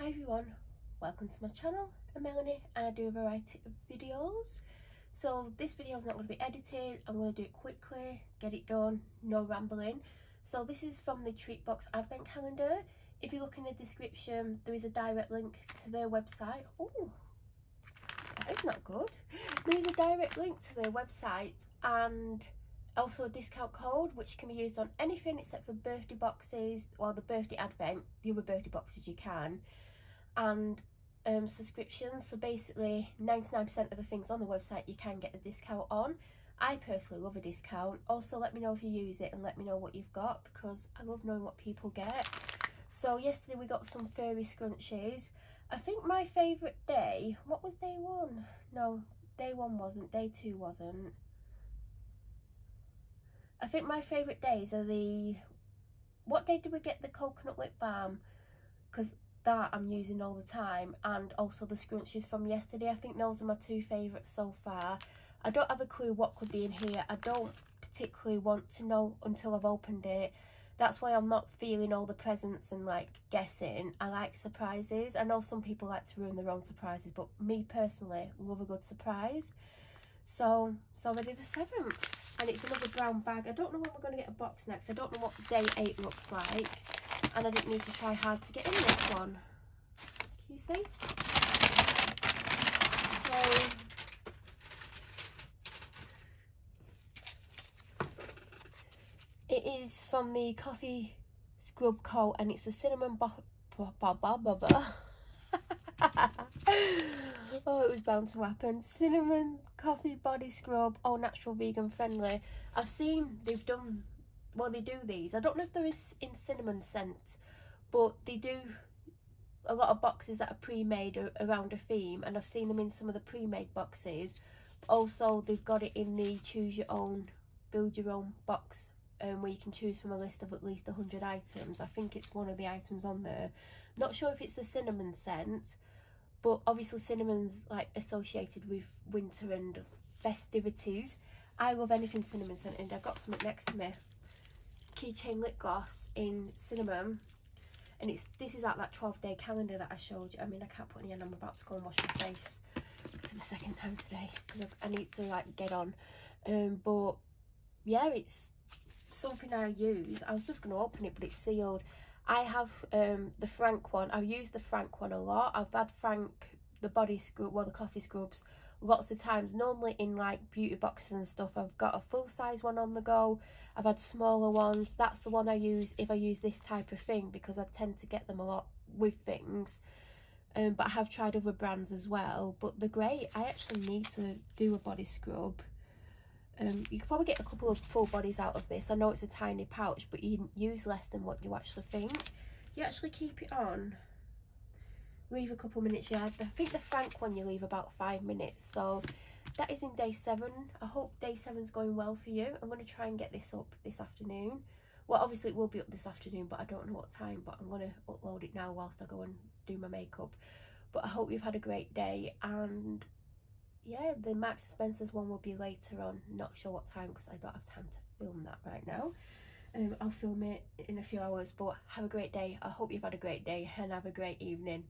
Hi everyone, welcome to my channel. I'm Melanie and I do a variety of videos. So this video is not going to be edited, I'm going to do it quickly, get it done, no rambling. So this is from the Treatbox Advent Calendar. If you look in the description, there is a direct link to their website. Oh, that is not good. There is a direct link to their website and also a discount code which can be used on anything except for birthday boxes well the birthday advent the other birthday boxes you can and um, subscriptions. So basically 99% of the things on the website you can get a discount on. I personally love a discount. Also let me know if you use it and let me know what you've got because I love knowing what people get. So yesterday we got some furry scrunchies. I think my favourite day what was day one? No day one wasn't. Day two wasn't. I think my favourite days are the... What day did we get the coconut lip balm? Because that I'm using all the time. And also the scrunchies from yesterday. I think those are my two favourites so far. I don't have a clue what could be in here. I don't particularly want to know until I've opened it. That's why I'm not feeling all the presents and like guessing. I like surprises. I know some people like to ruin their own surprises. But me personally, love a good surprise. So, it's already the 7th and it's another brown bag. I don't know when we're going to get a box next. I don't know what day 8 looks like. And I didn't need to try hard to get in this one. Can you see? So, it is from the Coffee Scrub Co. And it's a cinnamon bo... bo, bo, bo, bo, bo. oh, it was bound to happen. Cinnamon coffee body scrub, all natural, vegan friendly. I've seen they've done, well, they do these. I don't know if there is in cinnamon scent, but they do a lot of boxes that are pre-made around a theme, and I've seen them in some of the pre-made boxes. Also, they've got it in the choose your own, build your own box um, where you can choose from a list of at least 100 items. I think it's one of the items on there. Not sure if it's the cinnamon scent, but obviously cinnamon's like associated with winter and festivities. I love anything cinnamon scented. I've got something next to me. Keychain lip gloss in cinnamon. And it's this is like that 12 day calendar that I showed you. I mean, I can't put any in. I'm about to go and wash my face for the second time today because I need to like get on. Um, but yeah, it's something I use. I was just going to open it, but it's sealed. I have um, the Frank one. I've used the Frank one a lot. I've had Frank, the body scrub, well, the coffee scrubs, lots of times. Normally in like beauty boxes and stuff. I've got a full size one on the go. I've had smaller ones. That's the one I use if I use this type of thing because I tend to get them a lot with things. Um, but I have tried other brands as well. But they're great. I actually need to do a body scrub um, you could probably get a couple of full bodies out of this. I know it's a tiny pouch, but you use less than what you actually think. You actually keep it on, leave a couple minutes. Yeah, I think the Frank one you leave about five minutes. So that is in day seven. I hope day seven's going well for you. I'm going to try and get this up this afternoon. Well, obviously it will be up this afternoon, but I don't know what time. But I'm going to upload it now whilst I go and do my makeup. But I hope you've had a great day and yeah, the Marks Spencer's one will be later on. Not sure what time because I don't have time to film that right now. Um, I'll film it in a few hours, but have a great day. I hope you've had a great day and have a great evening.